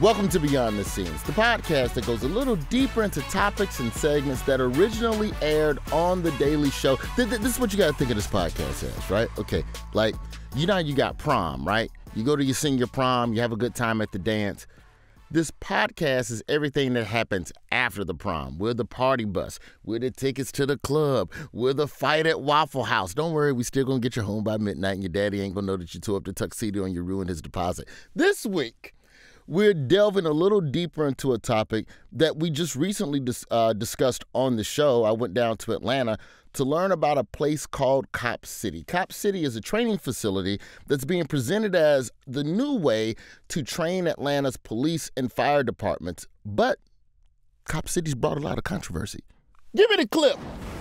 Welcome to Beyond the Scenes, the podcast that goes a little deeper into topics and segments that originally aired on The Daily Show. This is what you got to think of this podcast as, right? Okay, like, you know, you got prom, right? You go to your senior prom, you have a good time at the dance. This podcast is everything that happens after the prom. We're the party bus. We're the tickets to the club. We're the fight at Waffle House. Don't worry, we still gonna get you home by midnight, and your daddy ain't gonna know that you tore up the tuxedo and you ruined his deposit. This week, we're delving a little deeper into a topic that we just recently dis- uh, discussed on the show. I went down to Atlanta to learn about a place called Cop City. Cop City is a training facility that's being presented as the new way to train Atlanta's police and fire departments. But Cop City's brought a lot of controversy. Give me the clip.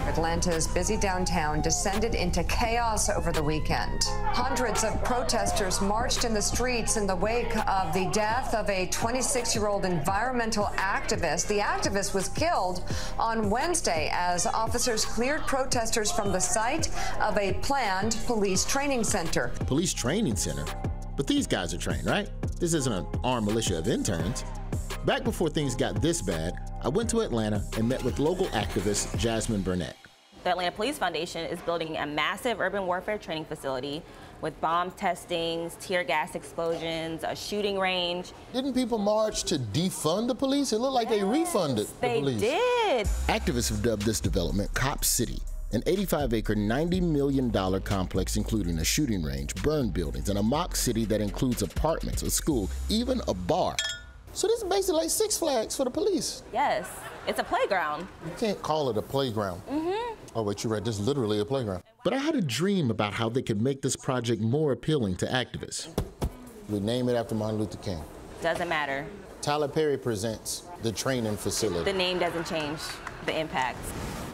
Atlanta's busy downtown descended into chaos over the weekend. Hundreds of protesters marched in the streets in the wake of the death of a 26 year old environmental activist. The activist was killed on Wednesday as officers cleared protesters from the site of a planned police training center. Police training center? But these guys are trained, right? This isn't an armed militia of interns. Back before things got this bad, I went to Atlanta and met with local activist Jasmine Burnett. The Atlanta Police Foundation is building a massive urban warfare training facility with bomb testings, tear gas explosions, a shooting range. Didn't people march to defund the police? It looked like yes, they refunded the they police. They did. Activists have dubbed this development Cop City, an 85 acre, $90 million complex including a shooting range, burned buildings, and a mock city that includes apartments, a school, even a bar. So this is basically like Six Flags for the police. Yes, it's a playground. You can't call it a playground. Mm-hmm. Oh, wait, you're right. This is literally a playground. But I had a dream about how they could make this project more appealing to activists. We name it after Martin Luther King. Doesn't matter. Tyler Perry presents the training facility. The name doesn't change the impact.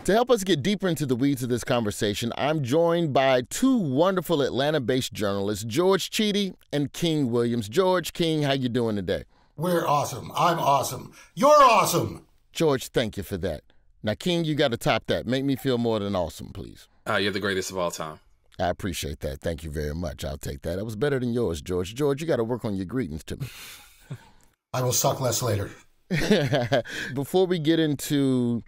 To help us get deeper into the weeds of this conversation, I'm joined by two wonderful Atlanta-based journalists, George Chidi and King Williams. George King, how you doing today? We're awesome. I'm awesome. You're awesome. George, thank you for that. Now, King, you got to top that. Make me feel more than awesome, please. Uh, you're the greatest of all time. I appreciate that. Thank you very much. I'll take that. That was better than yours, George. George, you got to work on your greetings to me. I will suck less later. Before we get into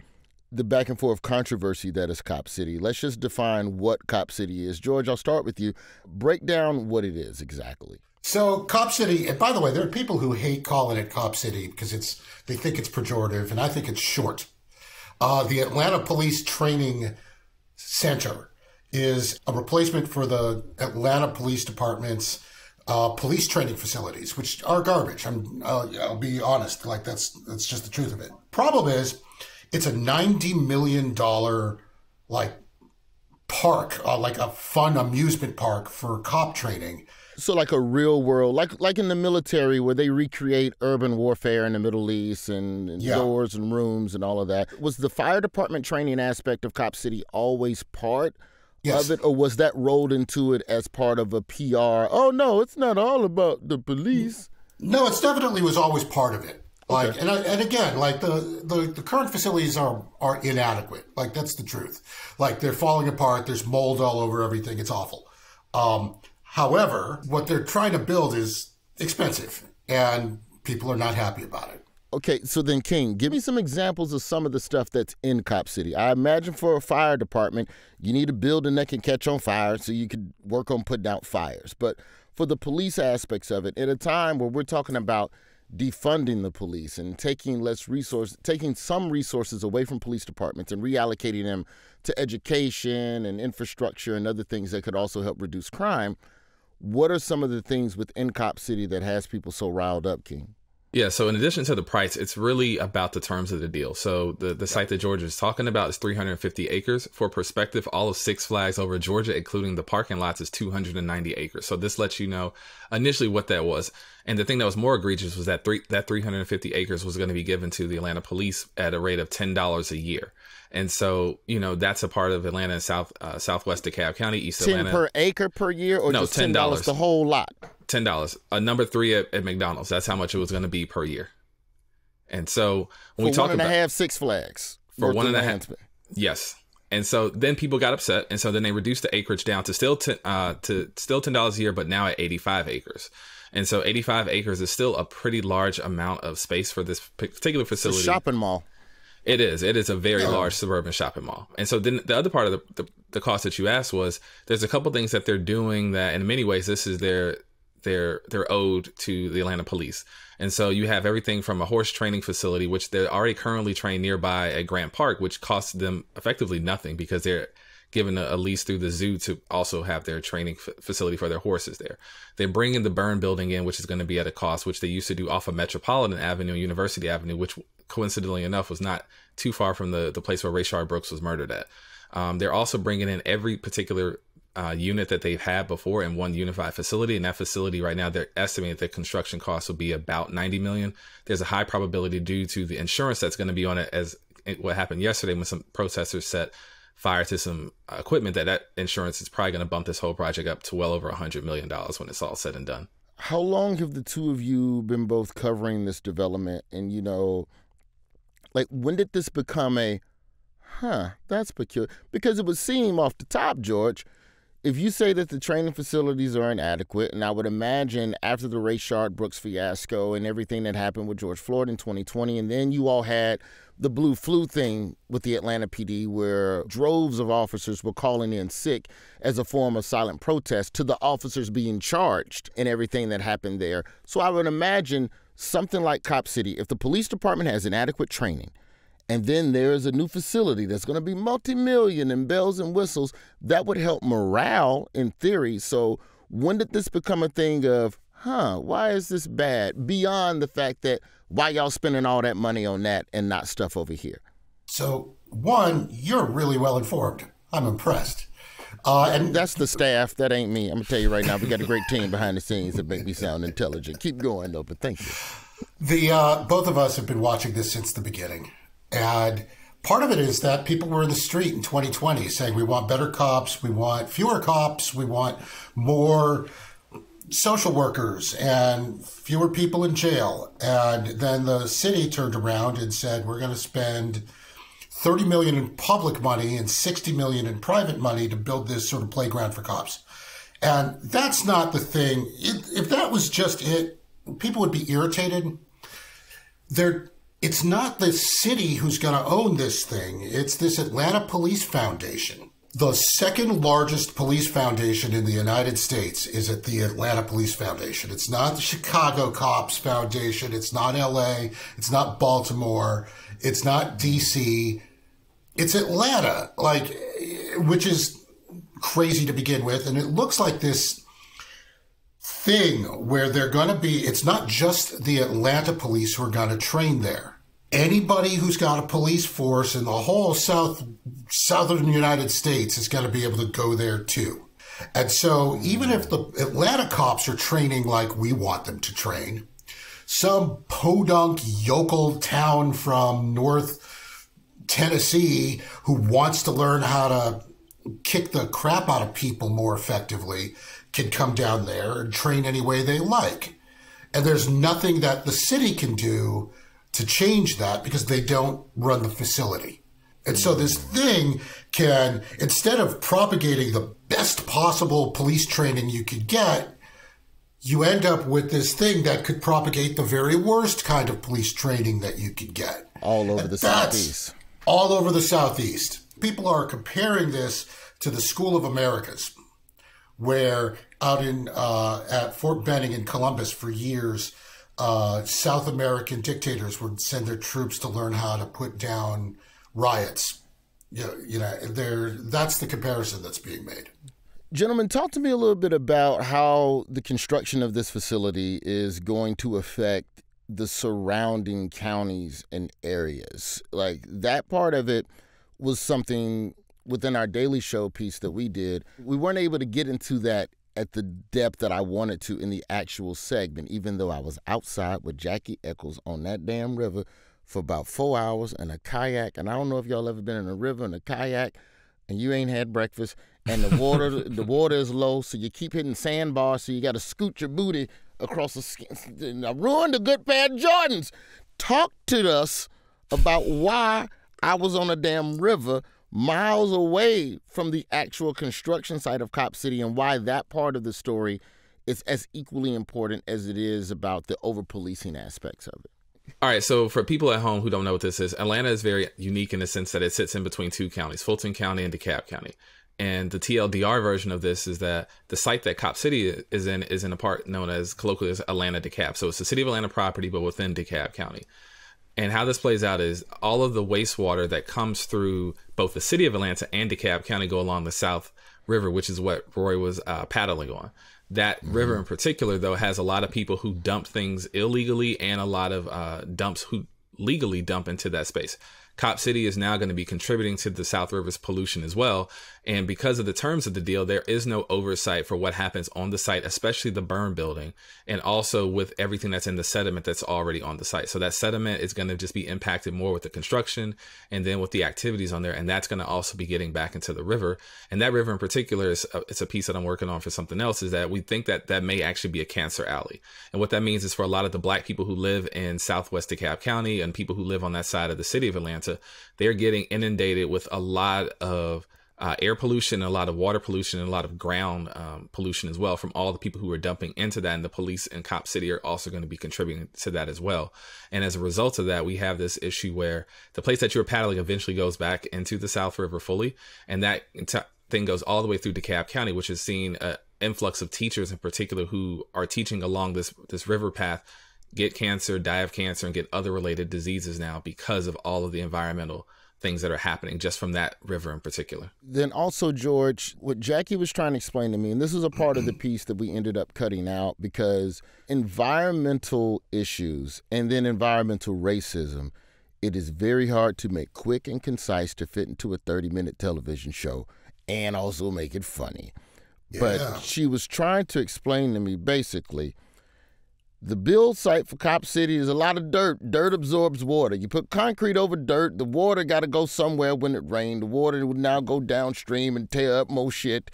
the back and forth controversy that is Cop City, let's just define what Cop City is. George, I'll start with you. Break down what it is exactly. So Cop City, and by the way, there are people who hate calling it Cop City because it's they think it's pejorative, and I think it's short. Uh, the Atlanta Police Training Center is a replacement for the Atlanta Police Department's uh, police training facilities, which are garbage. I'm, uh, I'll be honest, like that's that's just the truth of it. Problem is, it's a ninety million dollar like park, uh, like a fun amusement park for cop training so like a real world, like like in the military where they recreate urban warfare in the Middle East and, and yeah. doors and rooms and all of that. Was the fire department training aspect of Cop City always part yes. of it, or was that rolled into it as part of a PR? Oh no, it's not all about the police. No, it's definitely was always part of it. Like okay. and and again, like the, the the current facilities are are inadequate. Like that's the truth. Like they're falling apart. There's mold all over everything. It's awful. Um, However, what they're trying to build is expensive and people are not happy about it. Okay, so then, King, give me some examples of some of the stuff that's in Cop City. I imagine for a fire department, you need a building that can catch on fire so you could work on putting out fires. But for the police aspects of it, at a time where we're talking about defunding the police and taking less resources, taking some resources away from police departments and reallocating them to education and infrastructure and other things that could also help reduce crime what are some of the things within Cop City that has people so riled up, King? Yeah, so in addition to the price, it's really about the terms of the deal. So the, the site that Georgia is talking about is 350 acres. For perspective, all of Six Flags over Georgia, including the parking lots, is 290 acres. So this lets you know initially what that was. And the thing that was more egregious was that three, that 350 acres was going to be given to the Atlanta police at a rate of $10 a year. And so, you know, that's a part of Atlanta and South uh, Southwest DeKalb County, East 10 Atlanta. per acre per year, or no, just ten dollars the whole lot? Ten dollars. A number three at, at, McDonald's. That's how much it was going to be per year. And so when for we talk one and about a half Six Flags for one and a half, yes. And so then people got upset, and so then they reduced the acreage down to still ten, uh, to still ten dollars a year, but now at eighty five acres. And so 85 acres is still a pretty large amount of space for this particular facility. shopping mall. It is. It is a very large suburban shopping mall. And so then the other part of the, the, the cost that you asked was there's a couple things that they're doing that in many ways this is their their their ode to the Atlanta police. And so you have everything from a horse training facility, which they're already currently trained nearby at Grant Park, which costs them effectively nothing because they're given a, lease through the zoo to also have their training facility for their horses there. They're bringing the burn building in, which is going to be at a cost, which they used to do off of Metropolitan Avenue, and University Avenue, which coincidentally enough was not too far from the, the place where Rayshard Brooks was murdered at. Um, they're also bringing in every particular uh, unit that they've had before in one unified facility. And that facility right now, they're estimating that construction costs will be about 90 million. There's a high probability due to the insurance that's going to be on it as what happened yesterday when some protesters set fire to some equipment that that insurance is probably going to bump this whole project up to well over 100 million dollars when it's all said and done. How long have the two of you been both covering this development and you know like when did this become a huh, that's peculiar because it would seem off the top, George, if you say that the training facilities are inadequate, and I would imagine after the Rayshard Brooks fiasco and everything that happened with George Floyd in 2020, and then you all had the blue flu thing with the Atlanta PD, where droves of officers were calling in sick as a form of silent protest to the officers being charged and everything that happened there. So I would imagine something like Cop City, if the police department has inadequate training, and then there's a new facility that's going to be multi-million and bells and whistles that would help morale in theory so when did this become a thing of huh why is this bad beyond the fact that why y'all spending all that money on that and not stuff over here so one you're really well informed i'm impressed uh, and that's the staff. That ain't me. I'm gonna tell you right now. We got a great team behind the scenes that make me sound intelligent. Keep going, though. But thank you. The uh, both of us have been watching this since the beginning, and part of it is that people were in the street in 2020 saying we want better cops, we want fewer cops, we want more social workers and fewer people in jail. And then the city turned around and said we're going to spend 30 million in public money and 60 million in private money to build this sort of playground for cops. And that's not the thing. If that was just it, people would be irritated. They're it's not the city who's going to own this thing. It's this Atlanta Police Foundation. The second largest police foundation in the United States is at the Atlanta Police Foundation. It's not the Chicago Cops Foundation. It's not LA. It's not Baltimore. It's not DC. It's Atlanta, like, which is crazy to begin with. And it looks like this thing where they're going to be, it's not just the Atlanta police who are going to train there anybody who's got a police force in the whole south southern United States is going to be able to go there too. And so even if the Atlanta cops are training like we want them to train, some podunk yokel town from North Tennessee who wants to learn how to kick the crap out of people more effectively can come down there and train any way they like. And there's nothing that the city can do to change that because they don't run the facility. And so this thing can, instead of propagating the best possible police training you could get, you end up with this thing that could propagate the very worst kind of police training that you could get. All over and the Southeast. All over the Southeast. People are comparing this to the School of Americas, where out in uh, at Fort Benning in Columbus for years, uh, South American dictators would send their troops to learn how to put down riots. You know, you know there that's the comparison that's being made. Gentlemen, talk to me a little bit about how the construction of this facility is going to affect the surrounding counties and areas. Like that part of it was something within our daily show piece that we did. We weren't able to get into that at the depth that I wanted to in the actual segment, even though I was outside with Jackie Echols on that damn river for about four hours in a kayak. And I don't know if y'all ever been in a river in a kayak and you ain't had breakfast and the water the water is low, so you keep hitting sandbars, so you got to scoot your booty across the skin. I ruined a good pair of Jordans. Talk to us about why I was on a damn river miles away from the actual construction site of Cop City and why that part of the story is as equally important as it is about the over policing aspects of it. All right, so for people at home who don't know what this is, Atlanta is very unique in the sense that it sits in between two counties, Fulton County and DeKalb County. And the TLDR version of this is that the site that Cop City is in is in a part known as colloquially as Atlanta DeKalb. So it's the city of Atlanta property, but within DeKalb County. And how this plays out is all of the wastewater that comes through both the city of Atlanta and DeKalb County go along the South River, which is what Roy was uh, paddling on. That mm-hmm. river in particular, though, has a lot of people who dump things illegally and a lot of uh, dumps who legally dump into that space. Cop City is now going to be contributing to the South River's pollution as well. And because of the terms of the deal, there is no oversight for what happens on the site, especially the burn building, and also with everything that's in the sediment that's already on the site. So that sediment is going to just be impacted more with the construction and then with the activities on there. And that's going to also be getting back into the river. And that river in particular is a, it's a piece that I'm working on for something else is that we think that that may actually be a cancer alley. And what that means is for a lot of the black people who live in Southwest DeKalb County and people who live on that side of the city of Atlanta, they're getting inundated with a lot of uh, air pollution, a lot of water pollution, and a lot of ground um, pollution as well from all the people who are dumping into that. And the police in Cop City are also going to be contributing to that as well. And as a result of that, we have this issue where the place that you were paddling eventually goes back into the South River fully. And that thing goes all the way through DeKalb County, which has seen an influx of teachers in particular who are teaching along this, this river path get cancer, die of cancer, and get other related diseases now because of all of the environmental things that are happening just from that river in particular. Then also, George, what Jackie was trying to explain to me, and this is a part of the piece that we ended up cutting out because environmental issues and then environmental racism, it is very hard to make quick and concise to fit into a 30 minute television show and also make it funny. Yeah. But she was trying to explain to me basically the build site for Cop City is a lot of dirt. Dirt absorbs water. You put concrete over dirt, the water got to go somewhere when it rained. The water would now go downstream and tear up more shit.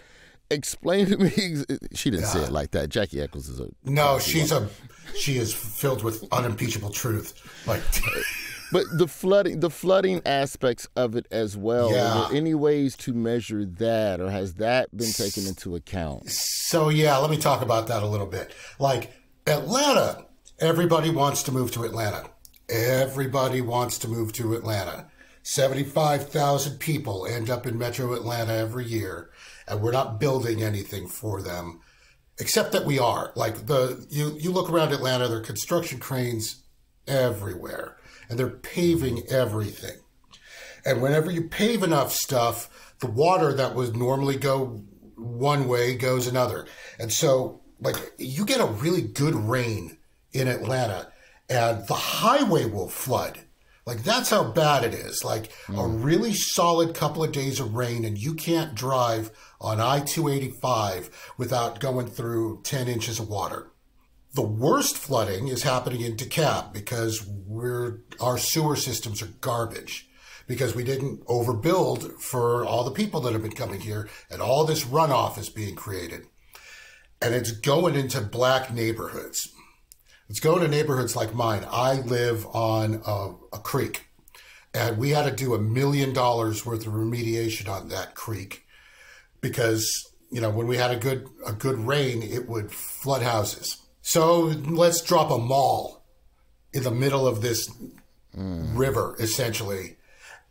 Explain to me. She didn't yeah. say it like that. Jackie Echols is a no. She's a she is filled with unimpeachable truth. Like. but the flooding the flooding aspects of it as well yeah. are there any ways to measure that or has that been taken into account so yeah let me talk about that a little bit like Atlanta. Everybody wants to move to Atlanta. Everybody wants to move to Atlanta. 75,000 people end up in metro Atlanta every year, and we're not building anything for them, except that we are. Like the you you look around Atlanta, there are construction cranes everywhere, and they're paving everything. And whenever you pave enough stuff, the water that would normally go one way goes another. And so like you get a really good rain in Atlanta and the highway will flood. Like that's how bad it is. Like mm. a hmm. really solid couple of days of rain and you can't drive on I-285 without going through 10 inches of water. The worst flooding is happening in DeKalb because we're our sewer systems are garbage because we didn't overbuild for all the people that have been coming here and all this runoff is being created and it's going into black neighborhoods. It's going to neighborhoods like mine. I live on a, a creek, and we had to do a million dollars worth of remediation on that creek because you know when we had a good a good rain, it would flood houses. So let's drop a mall in the middle of this mm. river, essentially,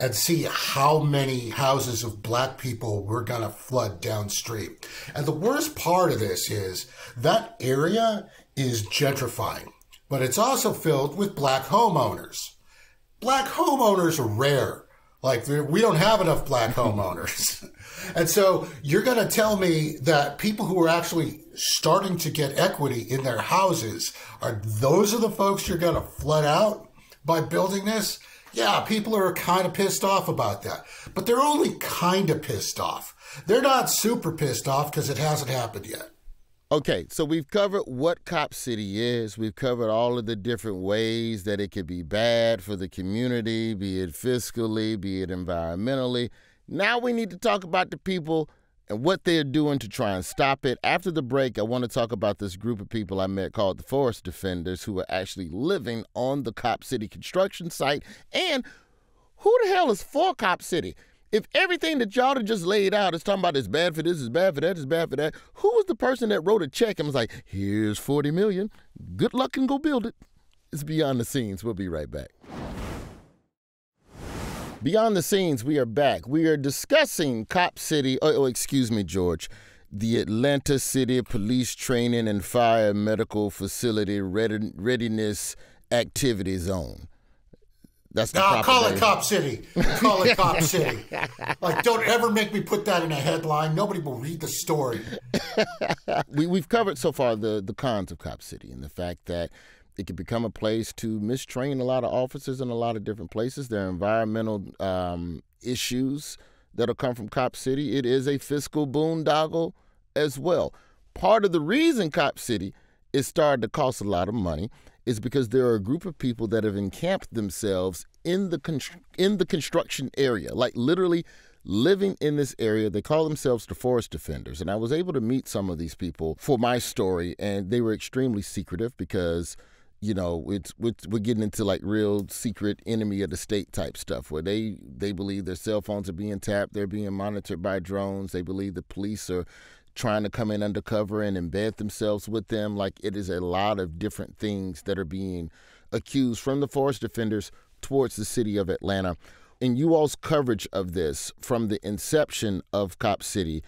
and see how many houses of black people we're going to flood downstream. And the worst part of this is that area is gentrifying, but it's also filled with black homeowners. Black homeowners are rare. Like, we don't have enough black homeowners. and so you're going to tell me that people who are actually starting to get equity in their houses are those are the folks you're going to flood out by building this? Yeah, people are kind of pissed off about that, but they're only kind of pissed off. They're not super pissed off because it hasn't happened yet. Okay, so we've covered what Cop City is. We've covered all of the different ways that it could be bad for the community, be it fiscally, be it environmentally. Now we need to talk about the people and what they're doing to try and stop it. After the break, I want to talk about this group of people I met called the Forest Defenders who are actually living on the Cop City construction site. And who the hell is for Cop City? If everything that y'all just laid out is talking about it's bad for this, it's bad for that, it's bad for that, who was the person that wrote a check and was like, here's 40 million, good luck and go build it? It's Beyond the Scenes. We'll be right back. Beyond the Scenes, we are back. We are discussing Cop City, oh, oh excuse me, George, the Atlanta City Police Training and Fire Medical Facility Readiness Activity Zone. That's the nah, call it Cop City. Call it Cop City. Like, don't ever make me put that in a headline. Nobody will read the story. we, we've covered so far the, the cons of Cop City and the fact that it could become a place to mistrain a lot of officers in a lot of different places. There are environmental um, issues that'll come from Cop City. It is a fiscal boondoggle as well. Part of the reason Cop City is starting to cost a lot of money is because there are a group of people that have encamped themselves in the in the construction area, like literally living in this area. They call themselves the forest defenders, and I was able to meet some of these people for my story, and they were extremely secretive because you know it's we're, getting into like real secret enemy of the state type stuff where they they believe their cell phones are being tapped they're being monitored by drones they believe the police are trying to come in undercover and embed themselves with them. Like it is a lot of different things that are being accused from the forest defenders towards the city of Atlanta. In you all's coverage of this from the inception of Cop City,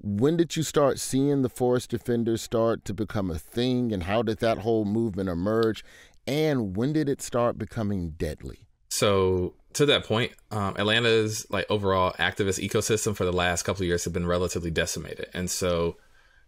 when did you start seeing the forest defenders start to become a thing and how did that whole movement emerge? And when did it start becoming deadly? So to that point, um, Atlanta's like overall activist ecosystem for the last couple of years have been relatively decimated, and so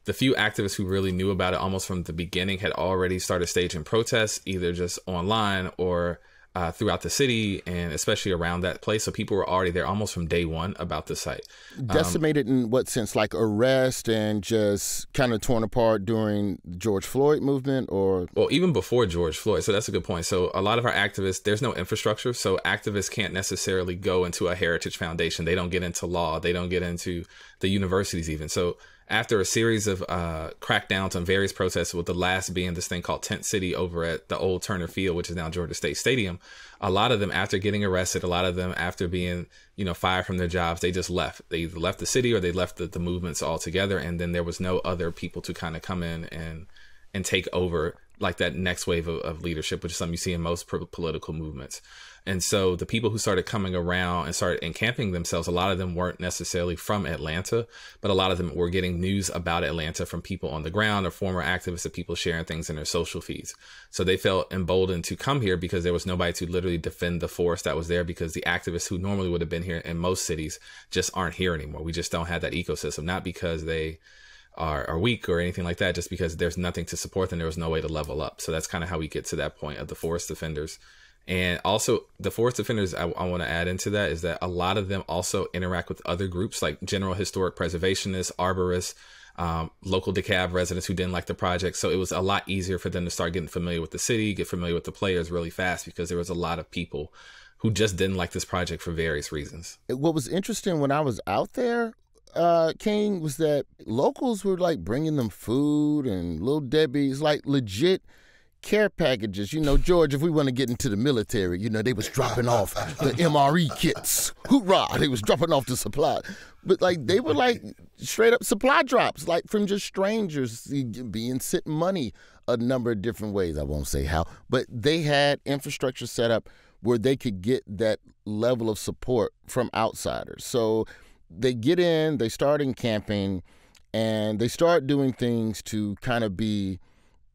the few activists who really knew about it almost from the beginning had already started staging protests, either just online or uh, throughout the city and especially around that place. So people were already there almost from day one about the site. Um, Decimated um, in what sense? Like arrest and just kind of torn apart during George Floyd movement or? Well, even before George Floyd. So that's a good point. So a lot of our activists, there's no infrastructure. So activists can't necessarily go into a heritage foundation. They don't get into law. They don't get into the universities even. So after a series of uh, crackdowns on various protests, with the last being this thing called Tent City over at the old Turner Field, which is now Georgia State Stadium. A lot of them, after getting arrested, a lot of them, after being you know fired from their jobs, they just left. They either left the city or they left the, the movements altogether, and then there was no other people to kind of come in and and take over like that next wave of, of leadership, which is something you see in most political movements. And so the people who started coming around and started encamping themselves, a lot of them weren't necessarily from Atlanta, but a lot of them were getting news about Atlanta from people on the ground or former activists of people sharing things in their social feeds. So they felt emboldened to come here because there was nobody to literally defend the forest that was there because the activists who normally would have been here in most cities just aren't here anymore. We just don't have that ecosystem, not because they are, are weak or anything like that, just because there's nothing to support them. There was no way to level up. So that's kind of how we get to that point of the forest defenders and also, the forest defenders I, I want to add into that is that a lot of them also interact with other groups like general historic preservationists, arborists, um, local DeKalb residents who didn't like the project. So it was a lot easier for them to start getting familiar with the city, get familiar with the players really fast because there was a lot of people who just didn't like this project for various reasons. What was interesting when I was out there uh, King was that locals were like bringing them food and little Debbie's, like legit care packages. You know, George, if we want to get into the military, you know, they was dropping off the MRE kits. Hoorah! They was dropping off the supply. But like they were like straight up supply drops, like from just strangers being sent money a number of different ways. I won't say how, but they had infrastructure set up where they could get that level of support from outsiders. So they get in, they start encamping, and they start doing things to kind of be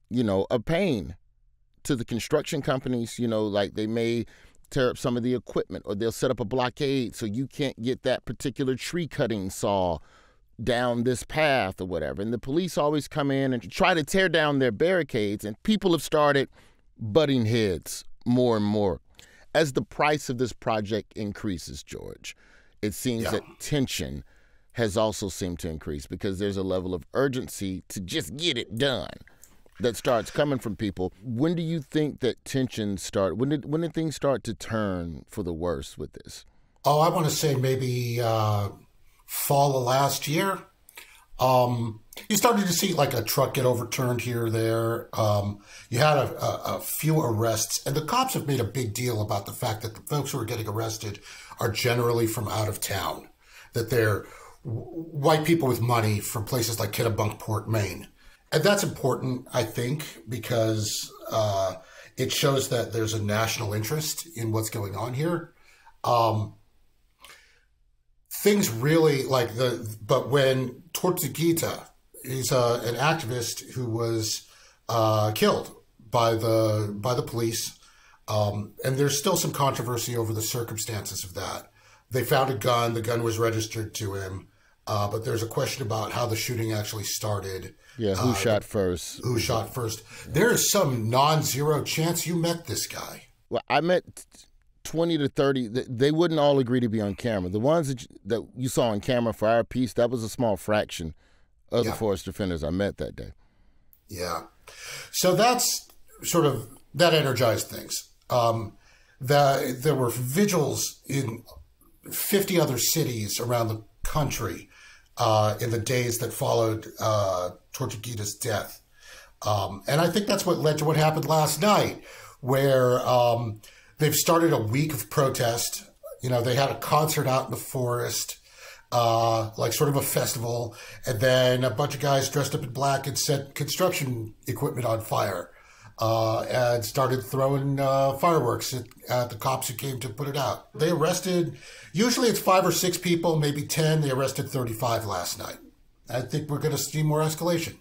you know, a pain to the construction companies. You know, like they may tear up some of the equipment or they'll set up a blockade so you can't get that particular tree cutting saw down this path or whatever. And the police always come in and try to tear down their barricades, and people have started butting heads more and more. As the price of this project increases, George, it seems yeah. that tension has also seemed to increase because there's a level of urgency to just get it done that starts coming from people. When do you think that tensions start? When did when did things start to turn for the worse with this? Oh, I want to say maybe uh, fall of last year. Um, you started to see like a truck get overturned here or there. Um, you had a, a, a, few arrests, and the cops have made a big deal about the fact that the folks who are getting arrested are generally from out of town, that they're white people with money from places like Kennebunkport, Maine. And that's important, I think, because uh, it shows that there's a national interest in what's going on here. Um, things really like the, but when Tortuguita, he's uh, an activist who was uh, killed by the by the police, um, and there's still some controversy over the circumstances of that. They found a gun. The gun was registered to him, uh, but there's a question about how the shooting actually started. Yeah, who uh, shot first? Who shot first? There is some non-zero chance you met this guy. Well, I met 20 to 30 they wouldn't all agree to be on camera the ones that you, that you saw on camera for our piece that was a small fraction of yeah. the forest defenders i met that day yeah so that's sort of that energized things um, the, there were vigils in 50 other cities around the country uh, in the days that followed uh, Tortuguita's death. Um, and I think that's what led to what happened last night, where um, they've started a week of protest. You know, they had a concert out in the forest, uh, like sort of a festival, and then a bunch of guys dressed up in black and set construction equipment on fire. Uh, and started throwing uh, fireworks at, at, the cops who came to put it out. They arrested, usually it's five or six people, maybe 10. They arrested 35 last night. I think we're going to see more escalation.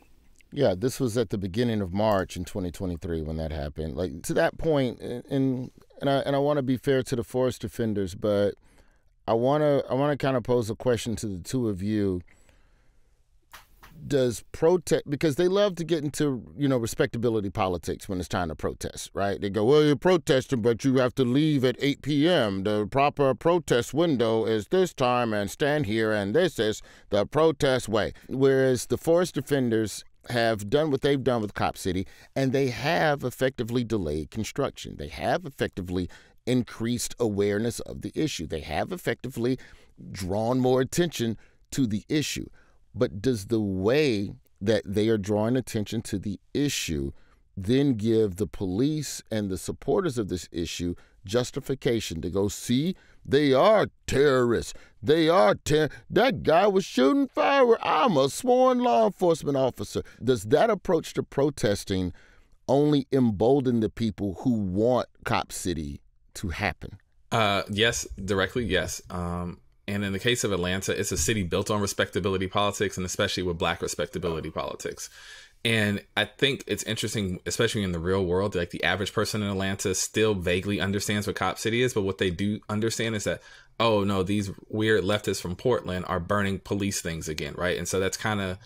Yeah, this was at the beginning of March in 2023 when that happened. Like to that point, and and I and I want to be fair to the forest defenders, but I want to I want to kind of pose a question to the two of you. Does protest because they love to get into you know respectability politics when it's time to protest, right? They go, well, you're protesting, but you have to leave at 8 p.m. The proper protest window is this time, and stand here, and this is the protest way. Whereas the forest defenders have done what they've done with Cop City, and they have effectively delayed construction. They have effectively increased awareness of the issue. They have effectively drawn more attention to the issue. But does the way that they are drawing attention to the issue then give the police and the supporters of this issue justification to go see they are terrorists. They are ter- that guy was shooting fireworks. I'm a sworn law enforcement officer. Does that approach to protesting only embolden the people who want Cop City to happen? Uh, yes, directly, yes. Um, and in the case of Atlanta, it's a city built on respectability politics, and especially with Black respectability politics. And I think it's interesting, especially in the real world, like the average person in Atlanta still vaguely understands what Cop City is, but what they do understand is that, oh no, these weird leftists from Portland are burning police things again, right? And so that's kind of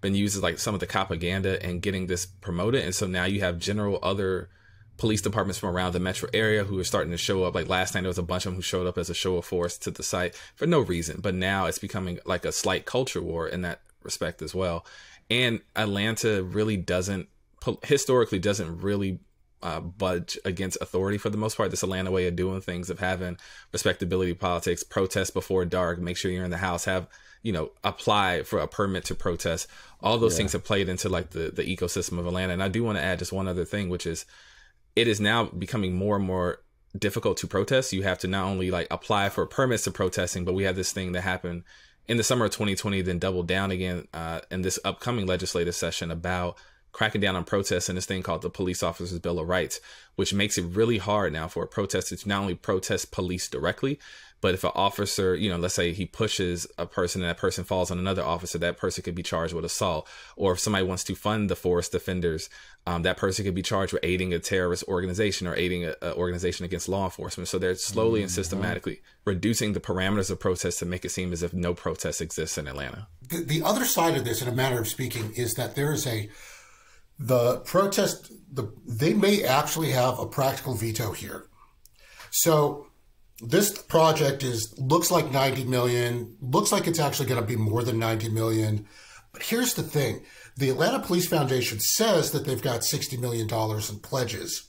been used as like some of the propaganda and getting this promoted. And so now you have general other police departments from around the metro area who are starting to show up. Like last night, there was a bunch of them who showed up as a show of force to the site for no reason. But now it's becoming like a slight culture war in that respect as well and Atlanta really doesn't historically doesn't really uh, budge against authority for the most part. This Atlanta way of doing things, of having respectability politics, protest before dark, make sure you're in the house, have you know apply for a permit to protest. All those yeah. things have played into like the the ecosystem of Atlanta. And I do want to add just one other thing, which is it is now becoming more and more difficult to protest. You have to not only like apply for permits to protesting, but we have this thing that happened in the summer of 2020, then doubled down again uh, in this upcoming legislative session about cracking down on protests and this thing called the Police Officers Bill of Rights, which makes it really hard now for a protester to not only protest police directly, but if an officer, you know, let's say he pushes a person and that person falls on another officer, that person could be charged with assault. Or if somebody wants to fund the forest defenders, um, that person could be charged with aiding a terrorist organization or aiding an organization against law enforcement. So they're slowly mm-hmm. and systematically reducing the parameters of protest to make it seem as if no protest exists in Atlanta. The, the other side of this, in a manner of speaking, is that there is a the protest. The they may actually have a practical veto here. So this project is looks like 90 million looks like it's actually going to be more than 90 million. But here's the thing. The atlanta police foundation says that they've got 60 million dollars in pledges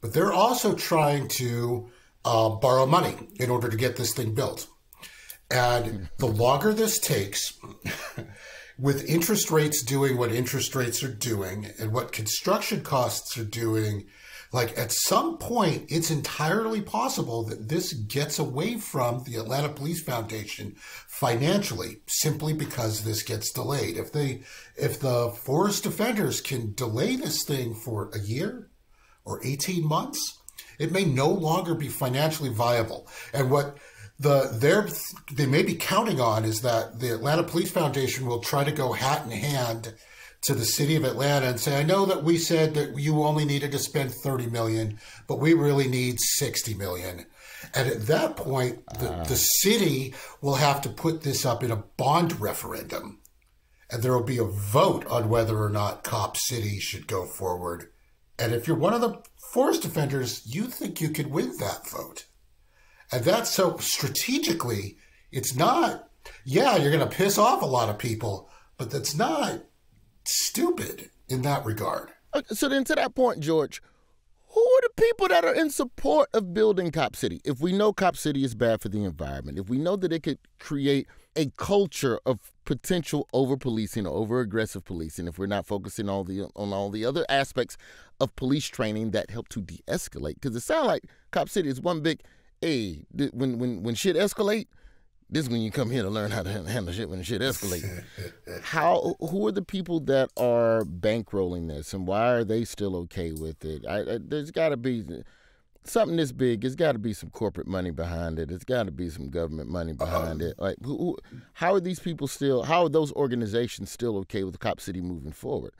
but they're also trying to uh, borrow money in order to get this thing built. And the longer this takes with interest rates doing what interest rates are doing and what construction costs are doing, like at some point, it's entirely possible that this gets away from the Atlanta Police Foundation financially simply because this gets delayed. If they, if the forest defenders can delay this thing for a year or 18 months, it may no longer be financially viable. And what the they're they may be counting on is that the Atlanta Police Foundation will try to go hat in hand to the city of Atlanta and say, I know that we said that you only needed to spend 30 million, but we really need 60 million. And at that point, the, uh. the city will have to put this up in a bond referendum. And there will be a vote on whether or not Cop City should go forward. And if you're one of the forest defenders, you think you could win that vote. And that's so strategically, it's not, yeah, you're going to piss off a lot of people, but that's not stupid in that regard. So then, to that point, George, who are the people that are in support of building Cop City? If we know Cop City is bad for the environment, if we know that it could create a culture of potential over policing or over aggressive policing, if we're not focusing on the on all the other aspects of police training that help to de-escalate, because it sounds like Cop City is one big, hey, when when when shit escalate, this is when you come here to learn how to handle shit when shit escalates. how? Who are the people that are bankrolling this, and why are they still okay with it? I, I, there's got to be something this big. There's got to be some corporate money behind it. There's got to be some government money behind it. Like, who, who, how are these people still? How are those organizations still okay with Cop City moving forward?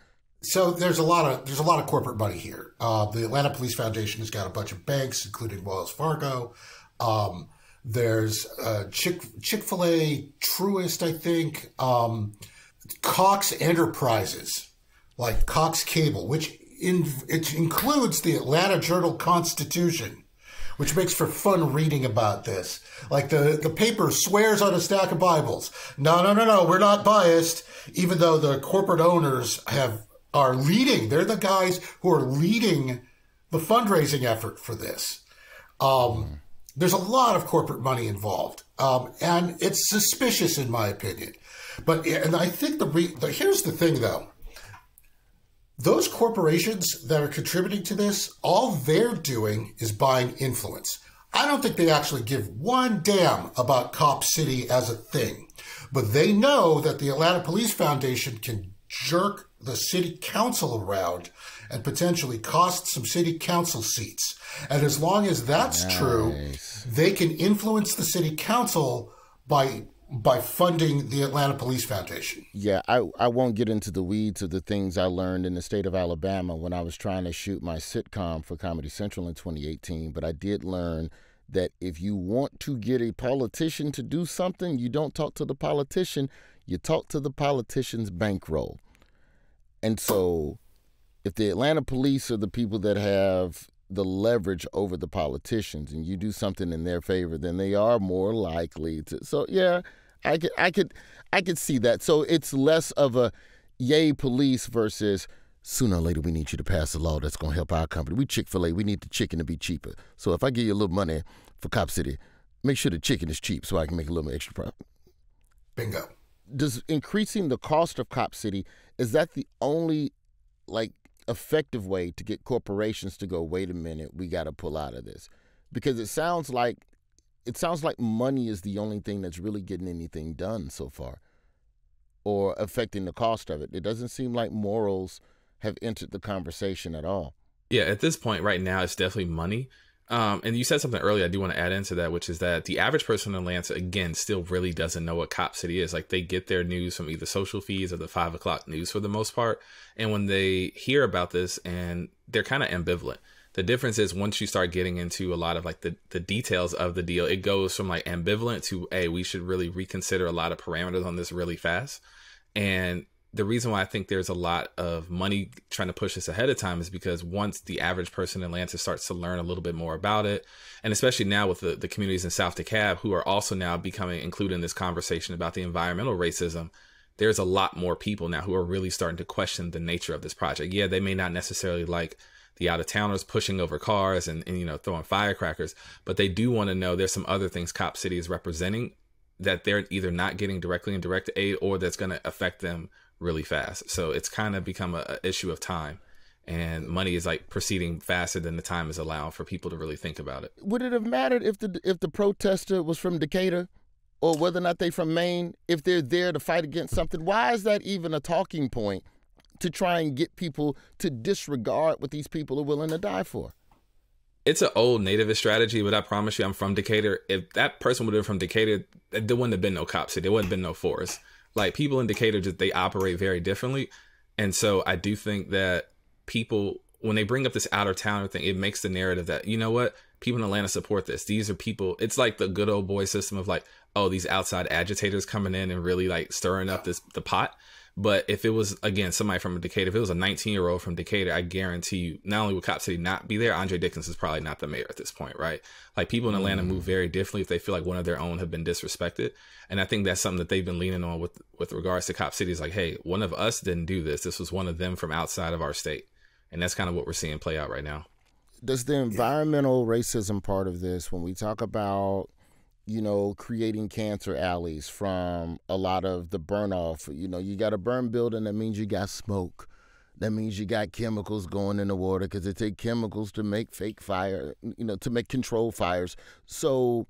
So there's a lot of there's a lot of corporate money here. Uh, the Atlanta Police Foundation has got a bunch of banks, including Wells Fargo. Um, there's uh, Chick Chick Fil A, Truist, I think, um, Cox Enterprises, like Cox Cable, which in, it includes the Atlanta Journal Constitution, which makes for fun reading about this. Like the the paper swears on a stack of Bibles. No, no, no, no, we're not biased. Even though the corporate owners have are leading, they're the guys who are leading the fundraising effort for this. Um, there's a lot of corporate money involved, um, and it's suspicious in my opinion. But and I think the, re, the here's the thing though. Those corporations that are contributing to this, all they're doing is buying influence. I don't think they actually give one damn about Cop City as a thing, but they know that the Atlanta Police Foundation can jerk the city council around and potentially cost some city council seats. And as long as that's nice. true, they can influence the city council by by funding the Atlanta Police Foundation. Yeah, I, I won't get into the weeds of the things I learned in the state of Alabama when I was trying to shoot my sitcom for Comedy Central in 2018, but I did learn that if you want to get a politician to do something, you don't talk to the politician, you talk to the politician's bankroll. And so if the Atlanta police are the people that have the leverage over the politicians and you do something in their favor, then they are more likely to. So yeah, I could I could I could see that. So it's less of a yay police versus sooner or later we need you to pass a law that's going to help our company. We Chick Fil A, we need the chicken to be cheaper. So if I give you a little money for Cop City, make sure the chicken is cheap so I can make a little extra profit. Bingo. Does increasing the cost of Cop City is that the only like effective way to get corporations to go, wait a minute, we got to pull out of this. Because it sounds like it sounds like money is the only thing that's really getting anything done so far or affecting the cost of it. It doesn't seem like morals have entered the conversation at all. Yeah, at this point right now it's definitely money. Um, and you said something earlier I do want to add into that, which is that the average person in Atlanta, again, still really doesn't know what Cop City is. Like they get their news from either social feeds or the five o'clock news for the most part. And when they hear about this and they're kind of ambivalent. The difference is once you start getting into a lot of like the, the details of the deal, it goes from like ambivalent to, hey, we should really reconsider a lot of parameters on this really fast. And the reason why I think there's a lot of money trying to push this ahead of time is because once the average person in Atlanta starts to learn a little bit more about it, and especially now with the, the communities in South DeKalb who are also now becoming included in this conversation about the environmental racism, there's a lot more people now who are really starting to question the nature of this project. Yeah, they may not necessarily like the out of towners pushing over cars and, and you know throwing firecrackers, but they do want to know there's some other things Cop City is representing that they're either not getting directly in direct aid or that's going to affect them really fast. So it's kind of become a, a issue of time and money is like proceeding faster than the time is allowed for people to really think about it. Would it have mattered if the if the protester was from Decatur, or whether or not they from Maine? If they're there to fight against something, why is that even a talking point to try and get people to disregard what these people are willing to die for? It's an old nativist strategy, but I promise you, I'm from Decatur. If that person would have been from Decatur, there wouldn't have been no cops. There wouldn't have been no forest. Like people in Decatur, just they operate very differently, and so I do think that people when they bring up this out of town thing, it makes the narrative that you know what people in Atlanta support this. These are people. It's like the good old boy system of like, oh, these outside agitators coming in and really like stirring up this the pot. But if it was again somebody from Decatur, if it was a 19 year old from Decatur, I guarantee you, not only would Cop City not be there, Andre Dickens is probably not the mayor at this point, right? Like people in Atlanta move mm. very differently if they feel like one of their own have been disrespected, and I think that's something that they've been leaning on with with regards to Cop City. Is like, hey, one of us didn't do this. This was one of them from outside of our state and that's kind of what we're seeing play out right now. Does the environmental racism part of this, when we talk about, you know, creating cancer alleys from a lot of the burn off, you know, you got a burn building, that means you got smoke. That means you got chemicals going in the water because it takes chemicals to make fake fire, you know, to make control fires. So,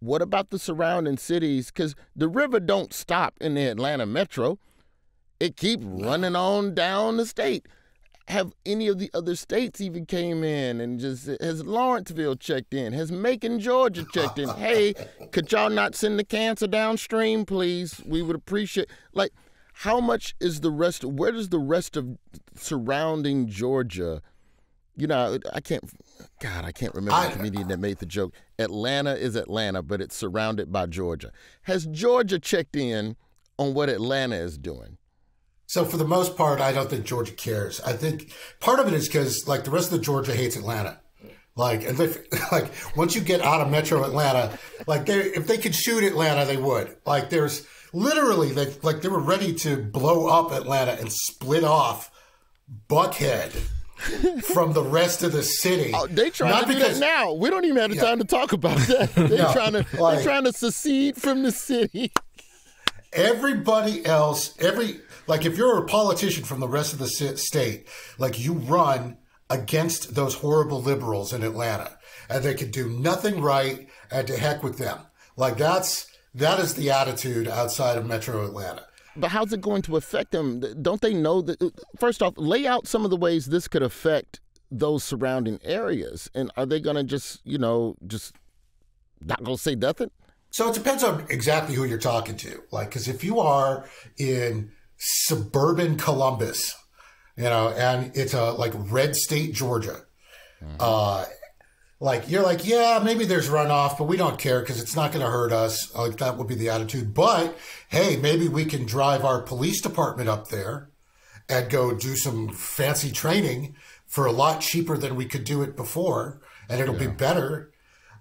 what about the surrounding cities? Because the river don't stop in the Atlanta metro; it keep running on down the state have any of the other states even came in and just has Lawrenceville checked in? Has Macon, Georgia checked in? hey, could y'all not send the cancer downstream, please? We would appreciate like how much is the rest where does the rest of surrounding Georgia you know, I can't God, I can't remember I, the comedian that made the joke. Atlanta is Atlanta, but it's surrounded by Georgia. Has Georgia checked in on what Atlanta is doing? So for the most part, I don't think Georgia cares. I think part of it is because like the rest of the Georgia hates Atlanta. Like, and if, like once you get out of Metro Atlanta, like they if they could shoot Atlanta, they would. Like there's literally they like they were ready to blow up Atlanta and split off Buckhead from the rest of the city. Oh, they trying Not to because, do that now. We don't even have the yeah. time to talk about that. They're no, trying to like, they're trying to secede from the city. Everybody else, every like if you're a politician from the rest of the state, like you run against those horrible liberals in Atlanta and they can do nothing right and to heck with them. Like that's that is the attitude outside of Metro Atlanta. But how's it going to affect them? Don't they know that? First off, lay out some of the ways this could affect those surrounding areas, and are they going to just, you know, just not going to say nothing? So it depends on exactly who you're talking to. Like, because if you are in suburban Columbus, you know, and it's a like red state Georgia. Mm-hmm. Uh, like you're like, yeah, maybe there's runoff, but we don't care because it's not going to hurt us. Like that would be the attitude. But hey, maybe we can drive our police department up there and go do some fancy training for a lot cheaper than we could do it before, and it'll yeah. be better.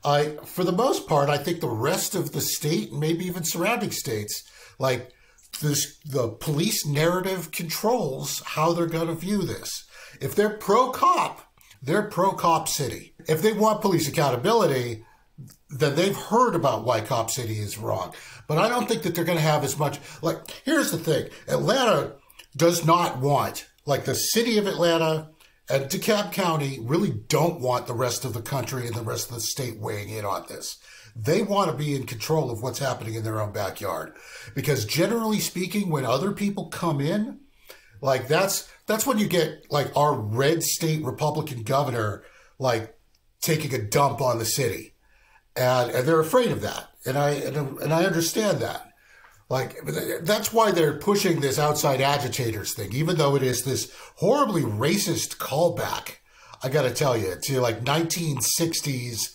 I, for the most part, I think the rest of the state, maybe even surrounding states, like this, the police narrative controls how they're going to view this. If they're pro cop, they're pro cop city. If they want police accountability, then they've heard about why Cop City is wrong. But I don't think that they're going to have as much. Like, here's the thing Atlanta does not want, like, the city of Atlanta and DeKalb County really don't want the rest of the country and the rest of the state weighing in on this. They want to be in control of what's happening in their own backyard. Because generally speaking, when other people come in, like that's that's when you get like our red state Republican governor like taking a dump on the city. And and they're afraid of that. And I and, and I understand that. Like that's why they're pushing this outside agitators thing, even though it is this horribly racist callback. I got to tell you, to like 1960s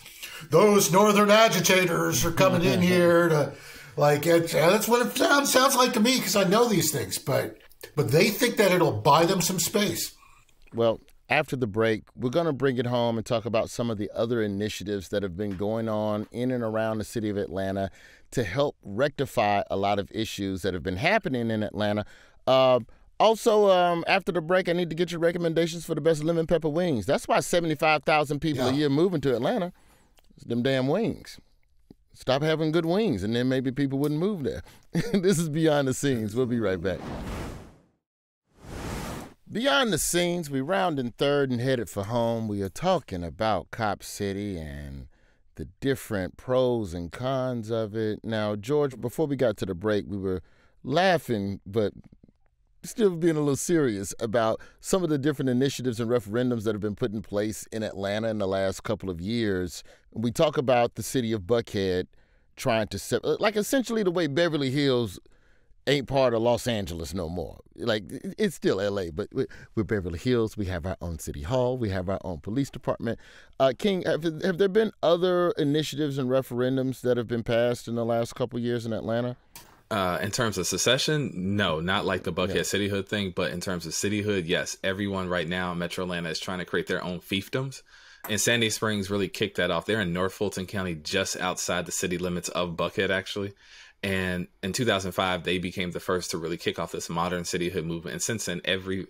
those northern agitators are coming in here to like it, that's what it sounds sounds like to me because I know these things, but but they think that it'll buy them some space. Well, after the break, we're going to bring it home and talk about some of the other initiatives that have been going on in and around the city of Atlanta to help rectify a lot of issues that have been happening in Atlanta. Uh, also, um, after the break, I need to get your recommendations for the best lemon pepper wings. That's why 75,000 people yeah. a year moving to Atlanta. It's them damn wings. Stop having good wings, and then maybe people wouldn't move there. this is Beyond the Scenes. We'll be right back. Beyond the scenes, we round in third and headed for home. We are talking about Cop City and the different pros and cons of it. Now, George, before we got to the break, we were laughing, but still being a little serious about some of the different initiatives and referendums that have been put in place in Atlanta in the last couple of years. We talk about the city of Buckhead trying to, like essentially the way Beverly Hills ain't part of Los Angeles no more. Like it's still LA, but we're Beverly Hills. We have our own city hall. We have our own police department. Uh, King, have, have there been other initiatives and referendums that have been passed in the last couple of years in Atlanta? Uh, in terms of secession, no, not like the Buckhead yeah. cityhood thing, but in terms of cityhood, yes, everyone right now in Metro Atlanta is trying to create their own fiefdoms. And Sandy Springs really kicked that off. They're in North Fulton County, just outside the city limits of Buckhead, actually. And in 2005, they became the first to really kick off this modern cityhood movement. And since then, every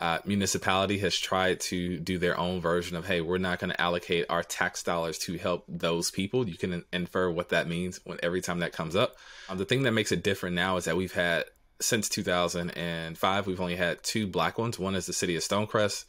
uh, municipality has tried to do their own version of, hey, we're not going to allocate our tax dollars to help those people. You can infer what that means when every time that comes up. Um, the thing that makes it different now is that we've had since 2005, we've only had two black ones. One is the city of Stonecrest,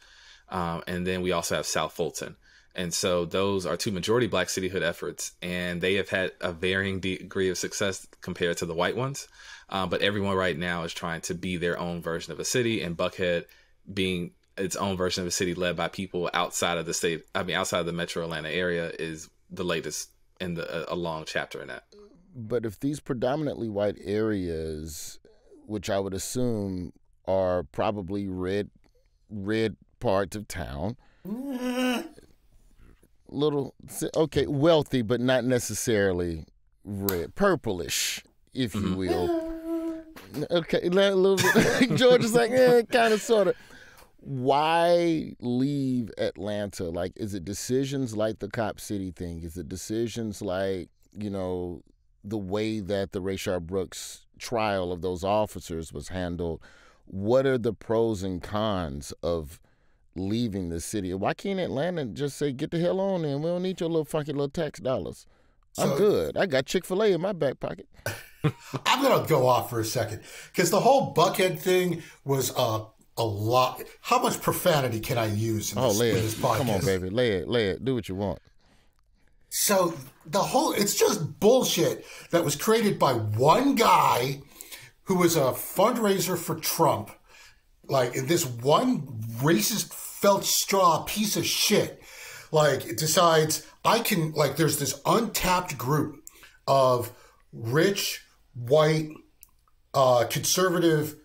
um, and then we also have South Fulton. And so those are two majority black cityhood efforts, and they have had a varying degree of success compared to the white ones. Uh, but everyone right now is trying to be their own version of a city, and Buckhead being its own version of a city led by people outside of the state, I mean, outside of the metro Atlanta area, is the latest in the a long chapter in that. But if these predominantly white areas, which I would assume are probably red, red parts of town, little okay, wealthy, but not necessarily red, purplish, if you mm-hmm. will. okay, a little bit. George is like, eh, kind of, sort of. Why leave Atlanta? Like, is it decisions like the Cop City thing? Is it decisions like you know the way that the Rayshard Brooks trial of those officers was handled? What are the pros and cons of leaving the city. Why can't Atlanta just say, get the hell on in? We don't need your little funky little tax dollars. I'm good. I got Chick fil A in my back pocket. I'm going to go off for a second because the whole Buckhead thing was uh, a lot. How much profanity can I use in oh, this, lay it. this? Come on, baby. Lay it. Lay it. Do what you want. So the whole, it's just bullshit that was created by one guy who was a fundraiser for Trump like in this one racist felt straw piece of shit, like decides I can like there's this untapped group of rich white uh, conservative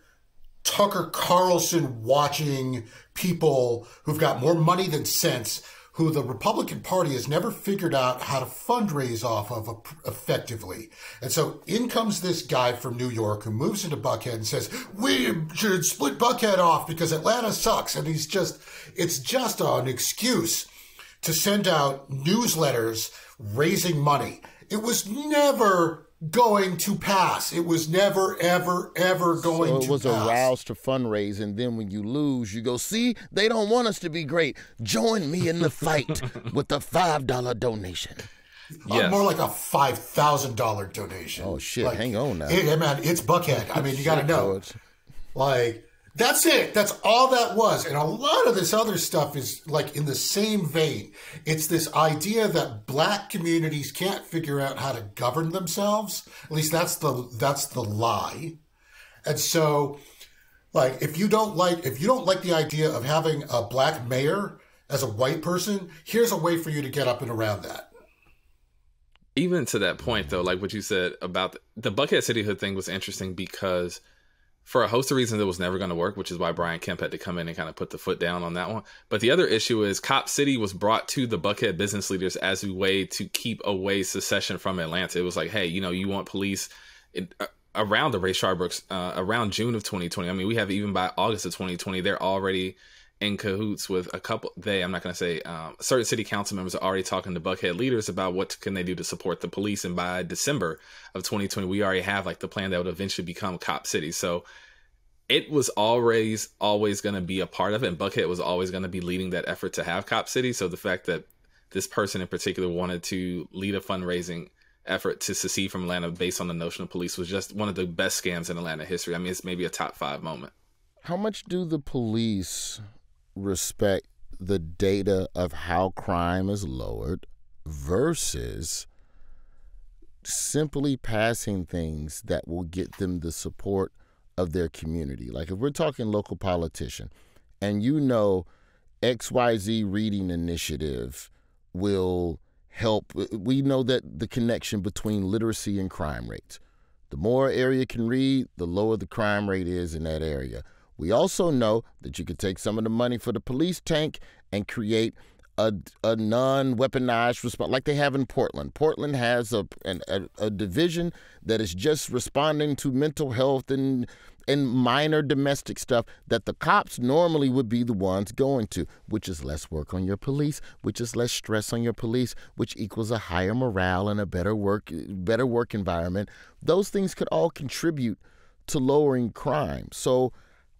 Tucker Carlson watching people who've got more money than sense who the Republican Party has never figured out how to fundraise off of effectively. And so in comes this guy from New York who moves into Buckhead and says, we should split Buckhead off because Atlanta sucks. And he's just, it's just an excuse to send out newsletters raising money. It was never going to pass. It was never, ever, ever going so it was pass. a rouse to fundraise, and then when you lose, you go, see, they don't want us to be great. Join me in the fight with a five dollar donation. Yes. Uh, more like a five thousand dollar donation. Oh shit! Like, hang on now. Hey, man, it's Buckhead. I mean, you got to know. Like that's it. That's all that was. And a lot of this other stuff is like in the same vein. It's this idea that black communities can't figure out how to govern themselves. At least that's the that's the lie. And so like if you don't like if you don't like the idea of having a black mayor as a white person, here's a way for you to get up and around that. Even to that point though, like what you said about the, the Buckhead cityhood thing was interesting because for a host of reasons it was never going to work which is why brian kemp had to come in and kind of put the foot down on that one. But the other issue is cop city was brought to the buckhead business leaders as a way to keep away secession from atlanta. It was like hey you know you want police in, uh, around the Ray Brooks uh, around june of 2020 i mean we have even by august of 2020 they're already in cahoots with a couple they i'm not going to say um, certain city council members are already talking to buckhead leaders about what can they do to support the police and by december of 2020 we already have like the plan that would eventually become cop city so it was always always going to be a part of it and buckhead was always going to be leading that effort to have cop city so the fact that this person in particular wanted to lead a fundraising effort to secede from Atlanta based on the notion of police was just one of the best scams in Atlanta history. I mean, it's maybe a top five moment. How much do the police respect the data of how crime is lowered versus simply passing things that will get them the support of their community? Like if we're talking local politician and you know XYZ reading initiative will help. We know that the connection between literacy and crime rates. The more area can read, the lower the crime rate is in that area. We also know that you could take some of the money for the police tank and create a, a non weaponized response like they have in Portland. Portland has a, an, a, a division that is just responding to mental health and and minor domestic stuff that the cops normally would be the ones going to, which is less work on your police, which is less stress on your police, which equals a higher morale and a better work better work environment. Those things could all contribute to lowering crime. So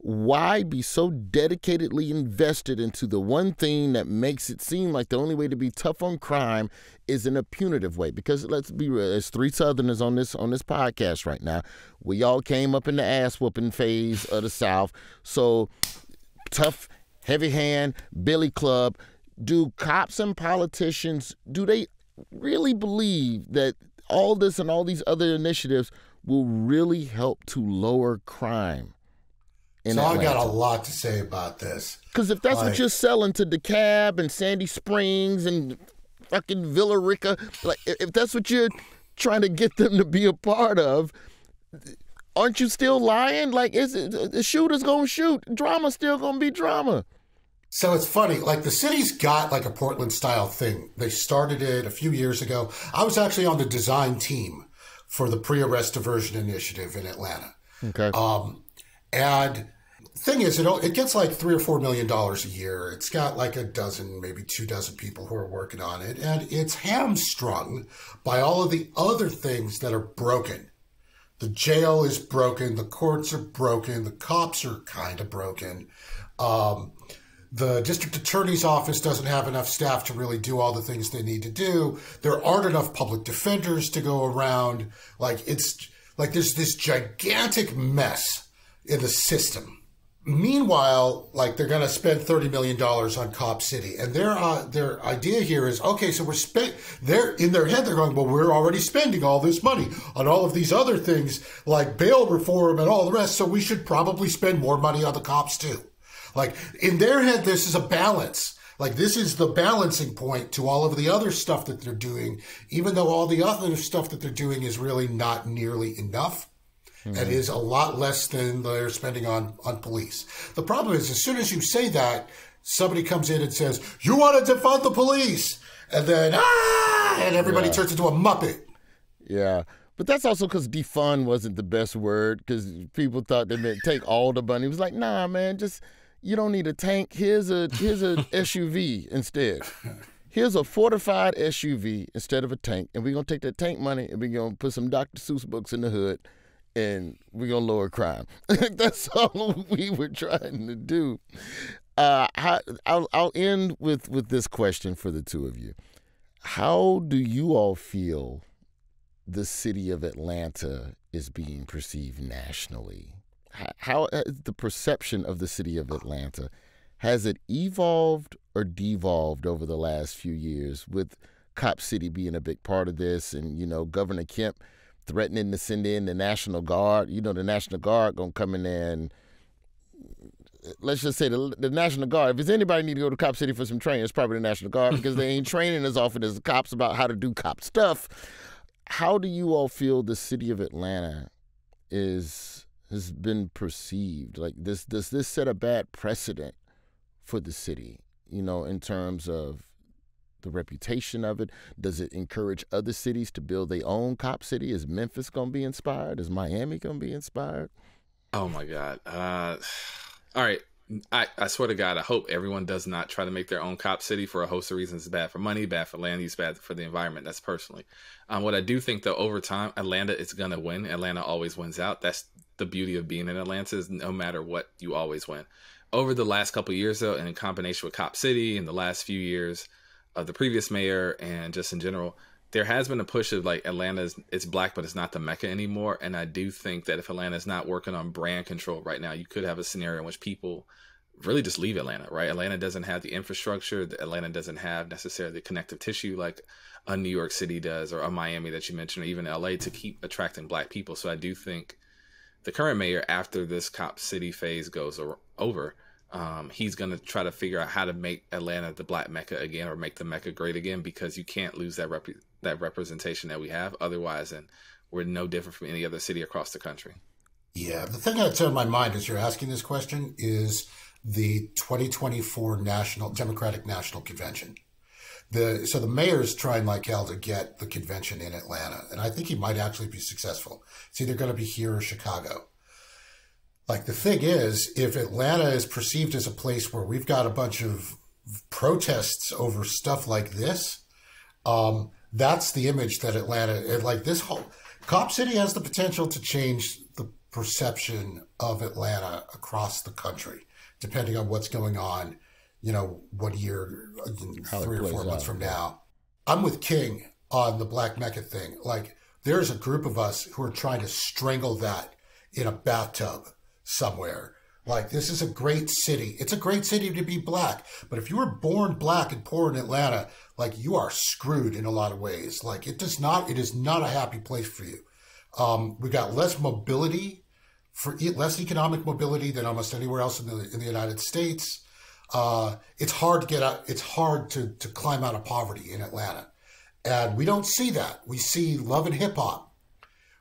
why be so dedicatedly invested into the one thing that makes it seem like the only way to be tough on crime is in a punitive way? Because let's be real, there's three Southerners on this on this podcast right now. We all came up in the ass whooping phase of the South, so tough, heavy hand, Billy Club. Do cops and politicians do they really believe that all this and all these other initiatives will really help to lower crime? So Atlanta. I got a lot to say about this. Because if that's like, what you're selling to DeKalb and Sandy Springs and fucking Villa Rica, like if that's what you're trying to get them to be a part of, aren't you still lying? Like, is it, the shooter's gonna shoot? Drama still gonna be drama. So it's funny, like the city's got like a Portland style thing. They started it a few years ago. I was actually on the design team for the pre-arrest diversion initiative in Atlanta. Okay. Um, and thing is, it it gets like three or four million dollars a year. It's got like a dozen, maybe two dozen people who are working on it, and it's hamstrung by all of the other things that are broken. The jail is broken. The courts are broken. The cops are kind of broken. Um, the district attorney's office doesn't have enough staff to really do all the things they need to do. There aren't enough public defenders to go around. Like it's like there's this gigantic mess in the system Meanwhile, like they're going to spend thirty million dollars on Cop City, and their uh, their idea here is okay. So we're spent. They're in their head. They're going, well, we're already spending all this money on all of these other things like bail reform and all the rest. So we should probably spend more money on the cops too. Like in their head, this is a balance. Like this is the balancing point to all of the other stuff that they're doing, even though all the other stuff that they're doing is really not nearly enough mm-hmm. and is a lot less than they're spending on, on police. The problem is, as soon as you say that, somebody comes in and says, You want to defund the police. And then, ah, and everybody yeah. turns into a Muppet. Yeah. But that's also because defund wasn't the best word because people thought they meant take all the money. It was like, nah, man, just you don't need a tank. Here's a here's a SUV instead. Here's a fortified SUV instead of a tank, and we're gonna take that tank money and we're gonna put some Dr. Seuss books in the hood and we're gonna lower crime. That's all we were trying to do. Uh, I'll I'll end with with this question for the two of you. How do you all feel the city of Atlanta is being perceived nationally? How, how the perception of the city of Atlanta has it evolved or devolved over the last few years with Cop City being a big part of this, and you know Governor Kemp threatening to send in the National Guard. You know, the National Guard gonna come in there and let's just say the, the National Guard. If there's anybody need to go to Cop City for some training, it's probably the National Guard because they ain't training as often as the cops about how to do cop stuff. How do you all feel the city of Atlanta is has been perceived? Like this does this set a bad precedent for the city? You know, in terms of the reputation of it? Does it encourage other cities to build their own cop city? Is Memphis going to be inspired? Is Miami going to be inspired? Oh my God. Uh, all right. I, I swear to God, I hope everyone does not try to make their own cop city for a host of reasons. It's bad for money, bad for land use, bad for the environment. That's personally. Um, what I do think, though, over time, Atlanta is going to win. Atlanta always wins out. That's the beauty of being in Atlanta is no matter what, you always win. Over the last couple years, though, and in combination with Cop City in the last few years, of the previous mayor and just in general, there has been a push of like Atlanta's it's black, but it's not the mecca anymore. And I do think that if Atlanta's not working on brand control right now, you could have a scenario in which people really just leave Atlanta, right? Atlanta doesn't have the infrastructure. Atlanta doesn't have necessarily the connective tissue like a New York City does or a Miami that you mentioned, or even LA to keep attracting black people. So I do think the current mayor, after this cop city phase goes over, um, he's going to try to figure out how to make Atlanta the black mecca again or make the mecca great again because you can't lose that rep- that representation that we have otherwise and we're no different from any other city across the country. Yeah the thing that's on my mind as you're asking this question is the 2024 national democratic national convention. The so the mayor's trying like hell to get the convention in atlanta and i think he might actually be successful. It's either going to be here or chicago like the thing is, if Atlanta is perceived as a place where we've got a bunch of protests over stuff like this, um, that's the image that Atlanta, like this whole, Cop City has the potential to change the perception of Atlanta across the country, depending on what's going on, you know, one year, three or four months from now. I'm with King on the Black Mecca thing. Like, there's a group of us who are trying to strangle that in a bathtub somewhere. Like, this is a great city. It's a great city to be black. But if you were born black and poor in Atlanta, like, you are screwed in a lot of ways. Like, it does not, it is not a happy place for you. Um, we got less mobility for less economic mobility than almost anywhere else in the, in the United States. Uh, it's hard to get out, it's hard to, to climb out of poverty in Atlanta. And we don't see that. We see love and hip hop.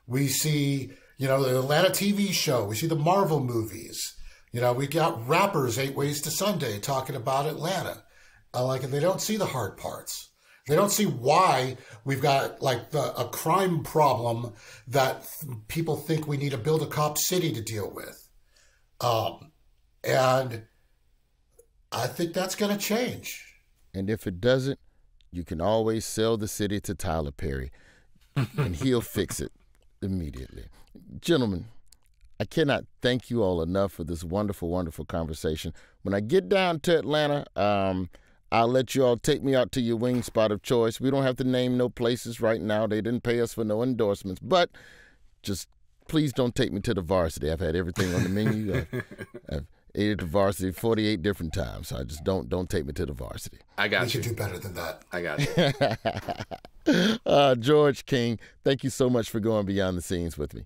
We see you know, the Atlanta TV show. We see the Marvel movies. You know, we got rappers Eight Ways to Sunday talking about Atlanta. Uh, like, they don't see the hard parts. They don't see why we've got like the, a crime problem that people think we need to build a cop city to deal with. Um, and I think that's going to change. And if it doesn't, you can always sell the city to Tyler Perry and he'll fix it immediately. Gentlemen, I cannot thank you all enough for this wonderful, wonderful conversation. When I get down to Atlanta, um, I'll let you all take me out to your wing spot of choice. We don't have to name no places right now. They didn't pay us for no endorsements, but just please don't take me to the varsity. I've had everything on the menu. I've, I've ate at the varsity 48 different times. So I just don't don't take me to the varsity. I got you. You should do better than that. I got you. uh, George King, thank you so much for going beyond the scenes with me.